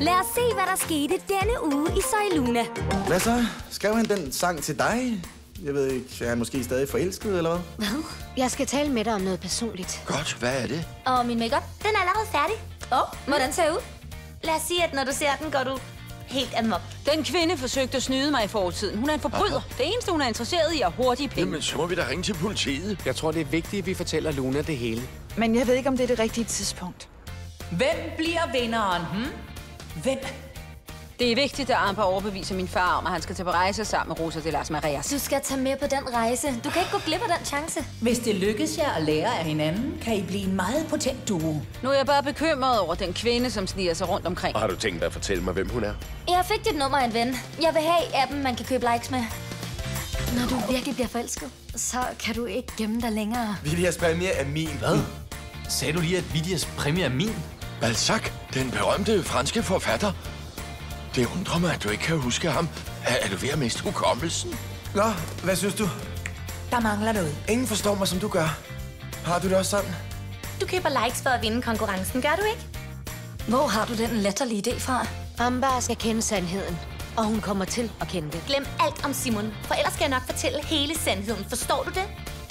Lad os se, hvad der skete denne uge i Soy Luna. Hvad så? Skrev han den sang til dig? Jeg ved ikke, er han måske stadig forelsket, eller hvad? Hvad? Jeg skal tale med dig om noget personligt. Godt, hvad er det? Og min makeup, den er allerede færdig. Åh, oh, hvordan ser jeg ud? Lad os sige, at når du ser den, går du helt amok. Den kvinde forsøgte at snyde mig i fortiden. Hun er en forbryder. Det eneste, hun er interesseret i, er hurtige penge. Jamen, så må vi da ringe til politiet. Jeg tror, det er vigtigt, at vi fortæller Luna det hele. Men jeg ved ikke, om det er det rigtige tidspunkt. Hvem bliver vinderen? Hmm? Hvem? Det er vigtigt, at Amber overbeviser min far om, at han skal tage på rejse sammen med Rosa de las Marias. Du skal tage med på den rejse. Du kan ikke gå glip af den chance. Hvis det lykkes jer at lære af hinanden, kan I blive en meget potent duo. Nu er jeg bare bekymret over den kvinde, som sniger sig rundt omkring. Og har du tænkt dig at fortælle mig, hvem hun er? Jeg fik dit nummer af en ven. Jeg vil have appen, man kan købe likes med. Når du virkelig bliver forelsket, så kan du ikke gemme dig længere. Vidias præmie er min. Hvad? Sagde du lige, at Vidias præmie er min? Balzac, den berømte franske forfatter. Det undrer mig, at du ikke kan huske ham. Er, er du ved at miste hukommelsen? Nå, hvad synes du? Der mangler noget. Ingen forstår mig, som du gør. Har du det også sådan? Du køber likes for at vinde konkurrencen, gør du ikke? Hvor har du den latterlige idé fra? Amber skal kende sandheden, og hun kommer til at kende det. Glem alt om Simon, for ellers skal jeg nok fortælle hele sandheden. Forstår du det?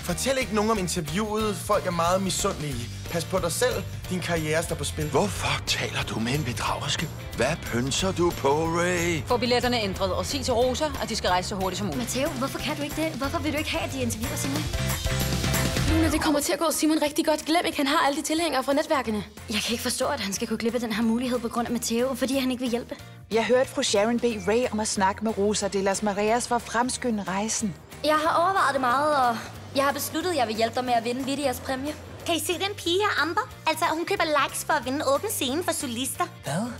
Fortæl ikke nogen om interviewet. Folk er meget misundelige. Pas på dig selv. Din karriere står på spil. Hvorfor taler du med en bedragerske? Hvad pønser du på, Ray? Få billetterne ændret og sig til Rosa, at de skal rejse så hurtigt som muligt. Matteo, hvorfor kan du ikke det? Hvorfor vil du ikke have, at de interviewer Simon? Luna, det kommer til at gå Simon rigtig godt. Glem ikke, han har alle de tilhængere fra netværkene. Jeg kan ikke forstå, at han skal gå glip af den her mulighed på grund af Matteo, fordi han ikke vil hjælpe. Jeg hørte fru Sharon B. Ray om at snakke med Rosa de las Marias for at fremskynde rejsen. Jeg har overvejet det meget, og jeg har besluttet, at jeg vil hjælpe dig med at vinde Vidias præmie. Kan I se den pige her, Amber? Altså, hun køber likes for at vinde åben scene for solister. Hvad?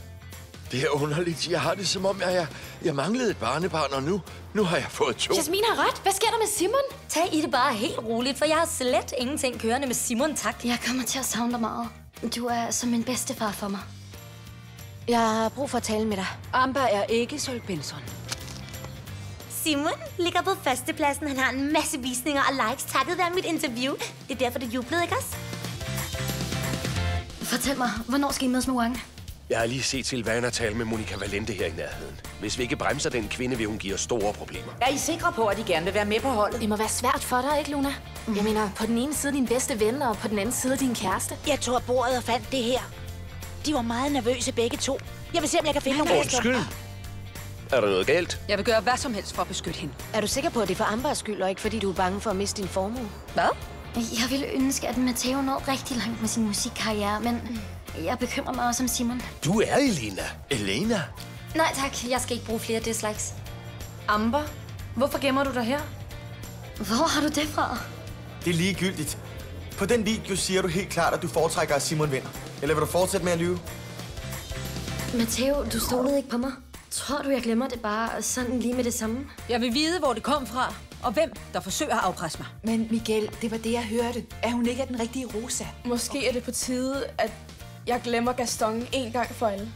Det er underligt. Jeg har det som om, jeg, jeg, jeg manglede et barnebarn, og nu, nu har jeg fået to. Jasmin har ret. Hvad sker der med Simon? Tag I det bare helt roligt, for jeg har slet ingenting kørende med Simon, tak. Jeg kommer til at savne dig meget. Du er som min bedstefar for mig. Jeg har brug for at tale med dig. Amber er ikke Sol Benson. Simon ligger på førstepladsen. Han har en masse visninger og likes takket være mit interview. Det er derfor, du jublede, ikke også? Fortæl mig, hvornår skal I mødes med Wang? Jeg har lige set Silvana tale med Monica Valente her i nærheden. Hvis vi ikke bremser den kvinde, vil hun give os store problemer. Er I sikre på, at I gerne vil være med på holdet? Det må være svært for dig, ikke, Luna? Jeg mener, på den ene side din bedste ven, og på den anden side din kæreste. Jeg tog bordet og fandt det her. De var meget nervøse begge to. Jeg vil se, om jeg kan finde nogle Undskyld. Er der noget galt? Jeg vil gøre hvad som helst for at beskytte hende. Er du sikker på, at det er for Ambers skyld, og ikke fordi du er bange for at miste din formue? Hvad? Jeg ville ønske, at Matteo nåede rigtig langt med sin musikkarriere, men jeg bekymrer mig også om Simon. Du er Elena. Elena? Nej tak, jeg skal ikke bruge flere dislikes. Amber, hvorfor gemmer du dig her? Hvor har du det fra? Det er ligegyldigt. På den video siger du helt klart, at du foretrækker, at Simon vinder. Eller vil du fortsætte med at lyve? Matteo, du stolede ikke på mig. Tror du, jeg glemmer det bare sådan lige med det samme? Jeg vil vide, hvor det kom fra, og hvem, der forsøger at afpresse mig. Men Miguel, det var det, jeg hørte. At hun ikke er den rigtige Rosa. Måske er det på tide, at jeg glemmer Gaston en gang for alle.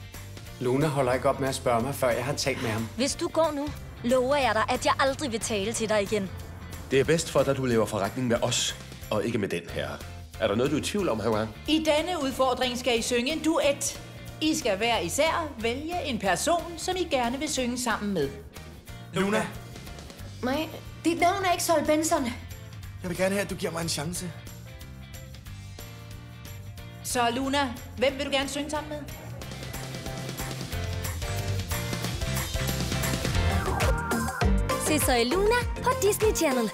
Luna holder ikke op med at spørge mig, før jeg har talt med ham. Hvis du går nu, lover jeg dig, at jeg aldrig vil tale til dig igen. Det er bedst for dig, at du laver forretning med os, og ikke med den her. Er der noget, du er i tvivl om, Hawan? I denne udfordring skal I synge en duet. I skal hver især vælge en person, som I gerne vil synge sammen med. Luna, Nej, dit navn er ikke Sol Benson. jeg vil gerne have, at du giver mig en chance. Så Luna, hvem vil du gerne synge sammen med? Se så i Luna på Disney Channel.